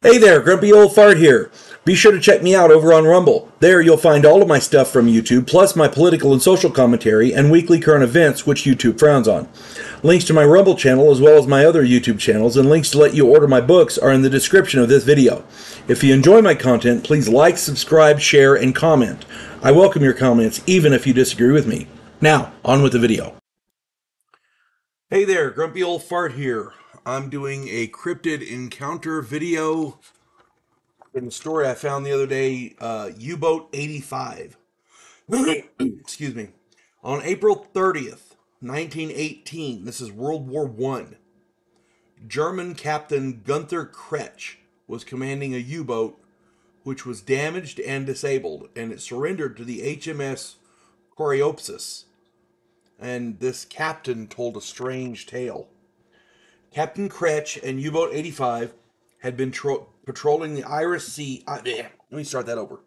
Hey there, Grumpy Old Fart here. Be sure to check me out over on Rumble. There you'll find all of my stuff from YouTube, plus my political and social commentary and weekly current events, which YouTube frowns on. Links to my Rumble channel, as well as my other YouTube channels, and links to let you order my books are in the description of this video. If you enjoy my content, please like, subscribe, share, and comment. I welcome your comments, even if you disagree with me. Now, on with the video. Hey there, Grumpy Old Fart here. I'm doing a cryptid encounter video in the story I found the other day, uh, U-Boat 85. Excuse me. On April 30th, 1918, this is World War One. German Captain Gunther Kretsch was commanding a U-boat which was damaged and disabled, and it surrendered to the HMS Coreopsis. And this captain told a strange tale. Captain Kretsch and U-Boat 85 had been tro- patrolling the Irish Sea. Uh, let me start that over.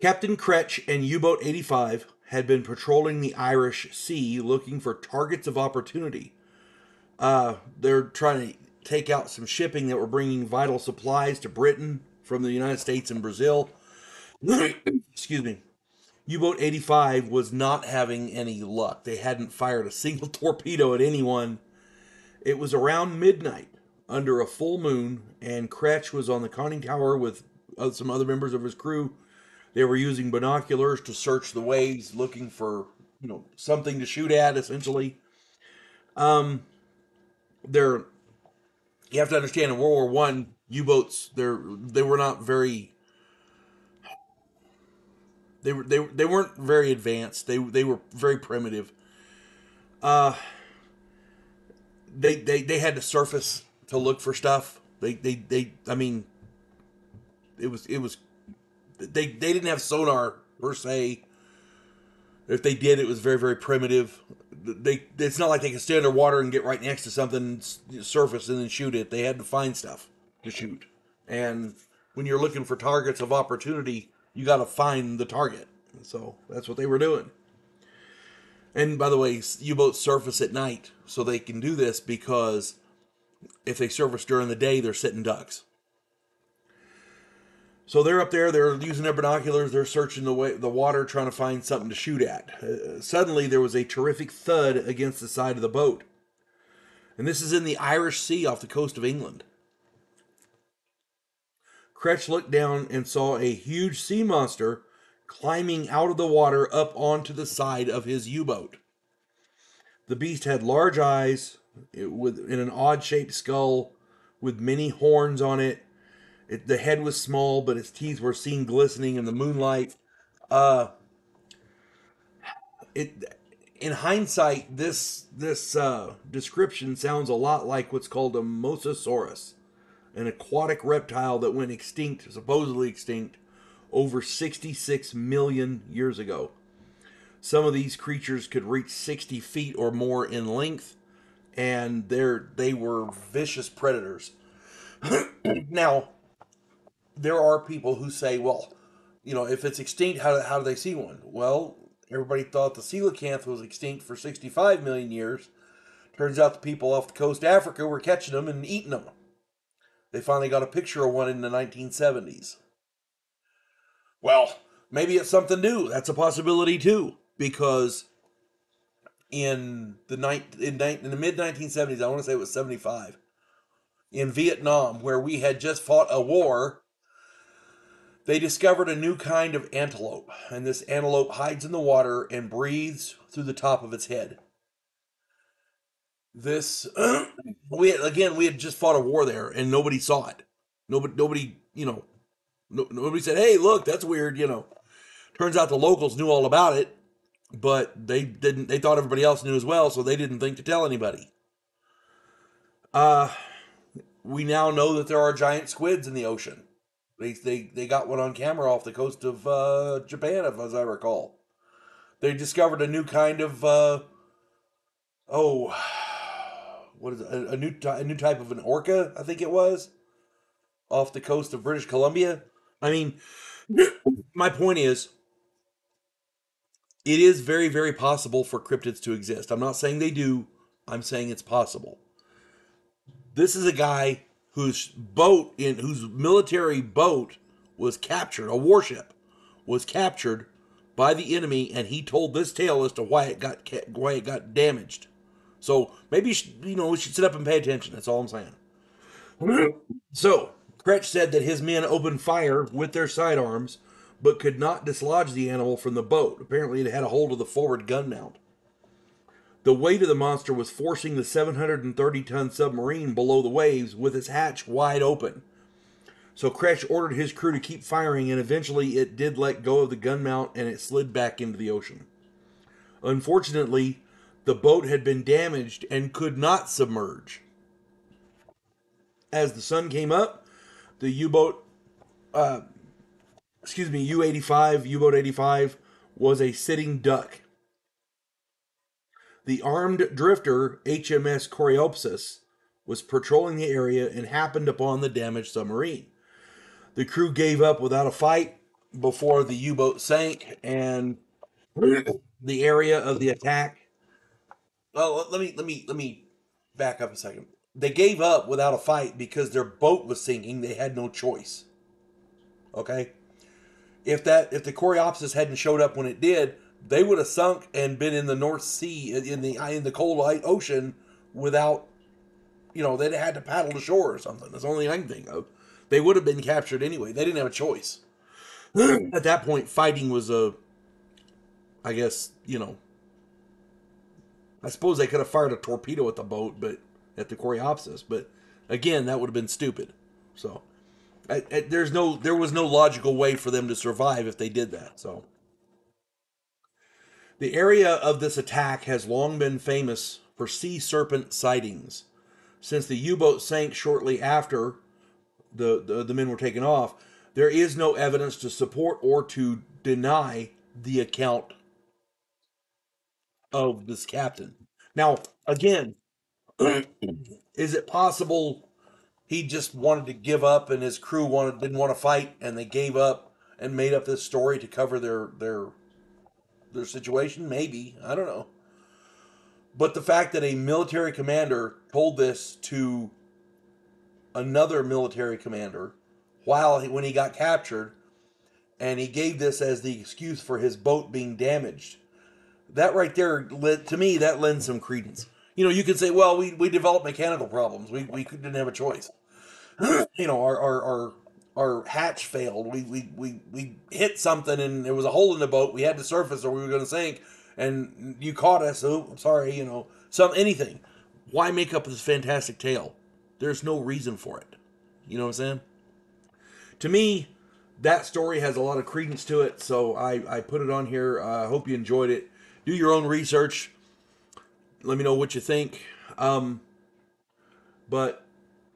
Captain Kretsch and U-Boat 85 had been patrolling the Irish Sea looking for targets of opportunity. Uh, they're trying to take out some shipping that were bringing vital supplies to Britain from the United States and Brazil. Excuse me. U boat 85 was not having any luck. They hadn't fired a single torpedo at anyone. It was around midnight under a full moon, and Kretsch was on the conning tower with uh, some other members of his crew. They were using binoculars to search the waves, looking for you know something to shoot at. Essentially, um, they're you have to understand in World War One, U-boats they're they were not very they were they they weren't very advanced. They they were very primitive. Uh they they they had to surface to look for stuff. They they they I mean it was it was they they didn't have sonar per se. If they did, it was very very primitive. They it's not like they could stay underwater and get right next to something surface and then shoot it. They had to find stuff to shoot. And when you're looking for targets of opportunity, you got to find the target. So that's what they were doing. And by the way, U-boats surface at night, so they can do this because if they surface during the day, they're sitting ducks. So they're up there, they're using their binoculars, they're searching the way the water, trying to find something to shoot at. Uh, suddenly, there was a terrific thud against the side of the boat, and this is in the Irish Sea off the coast of England. Kretsch looked down and saw a huge sea monster climbing out of the water up onto the side of his U boat. The beast had large eyes with in an odd shaped skull with many horns on it. it. The head was small, but its teeth were seen glistening in the moonlight. Uh, it in hindsight, this this uh, description sounds a lot like what's called a mosasaurus an aquatic reptile that went extinct, supposedly extinct, over 66 million years ago. Some of these creatures could reach 60 feet or more in length, and they were vicious predators. now, there are people who say, well, you know, if it's extinct, how, how do they see one? Well, everybody thought the coelacanth was extinct for 65 million years. Turns out the people off the coast of Africa were catching them and eating them. They finally got a picture of one in the 1970s. Well, maybe it's something new. That's a possibility too, because in the night in, in the mid 1970s, I want to say it was 75, in Vietnam, where we had just fought a war, they discovered a new kind of antelope, and this antelope hides in the water and breathes through the top of its head this we again we had just fought a war there and nobody saw it. Nobody nobody you know no, nobody said hey look that's weird you know. Turns out the locals knew all about it but they didn't they thought everybody else knew as well so they didn't think to tell anybody. Uh we now know that there are giant squids in the ocean. They they, they got one on camera off the coast of uh, japan if as i recall. They discovered a new kind of uh oh what is it, a, a new a new type of an orca? I think it was off the coast of British Columbia. I mean, my point is, it is very very possible for cryptids to exist. I'm not saying they do. I'm saying it's possible. This is a guy whose boat in whose military boat was captured, a warship was captured by the enemy, and he told this tale as to why it got why it got damaged. So maybe you, should, you know we should sit up and pay attention. That's all I'm saying. So Kretsch said that his men opened fire with their sidearms, but could not dislodge the animal from the boat. Apparently, it had a hold of the forward gun mount. The weight of the monster was forcing the 730 ton submarine below the waves with its hatch wide open. So Kretsch ordered his crew to keep firing, and eventually it did let go of the gun mount and it slid back into the ocean. Unfortunately, the boat had been damaged and could not submerge. As the sun came up, the U boat, uh, excuse me, U 85, U boat 85, was a sitting duck. The armed drifter HMS Coreopsis was patrolling the area and happened upon the damaged submarine. The crew gave up without a fight before the U boat sank and the area of the attack. Oh, let me let me let me back up a second. They gave up without a fight because their boat was sinking. They had no choice. Okay, if that if the Coreopsis hadn't showed up when it did, they would have sunk and been in the North Sea in the in the cold light ocean without, you know, they'd had to paddle to shore or something. That's the only thing I can think of. They would have been captured anyway. They didn't have a choice. At that point, fighting was a, I guess you know. I suppose they could have fired a torpedo at the boat, but at the Coreopsis, but again, that would have been stupid. So, I, I, there's no, there was no logical way for them to survive if they did that. So, the area of this attack has long been famous for sea serpent sightings. Since the U-boat sank shortly after the, the, the men were taken off, there is no evidence to support or to deny the account of this captain. Now, again, is it possible he just wanted to give up and his crew wanted didn't want to fight and they gave up and made up this story to cover their their their situation? Maybe. I don't know. But the fact that a military commander told this to another military commander while he, when he got captured and he gave this as the excuse for his boat being damaged. That right there, to me, that lends some credence you know, you could say, well, we, we developed mechanical problems. We, we didn't have a choice. you know, our, our, our, our hatch failed. We, we, we, we hit something and there was a hole in the boat. We had to surface or we were going to sink and you caught us. Oh, I'm sorry, you know, some, anything. Why make up this fantastic tale? There's no reason for it. You know what I'm saying? To me, that story has a lot of credence to it, so I, I put it on here. I uh, hope you enjoyed it. Do your own research let me know what you think. Um, but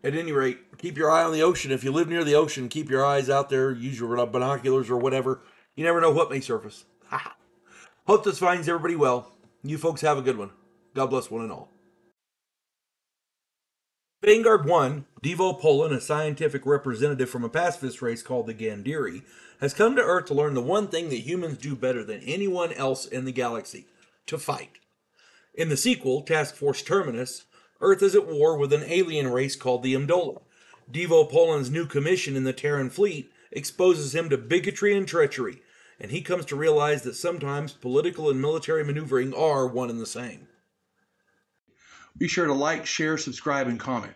at any rate, keep your eye on the ocean. If you live near the ocean, keep your eyes out there. Use your binoculars or whatever. You never know what may surface. Hope this finds everybody well. You folks have a good one. God bless one and all. Vanguard 1, Devo Polan, a scientific representative from a pacifist race called the Gandiri, has come to Earth to learn the one thing that humans do better than anyone else in the galaxy to fight. In the sequel, Task Force Terminus, Earth is at war with an alien race called the Amdola. Devo Polan's new commission in the Terran fleet exposes him to bigotry and treachery, and he comes to realize that sometimes political and military maneuvering are one and the same. Be sure to like, share, subscribe, and comment.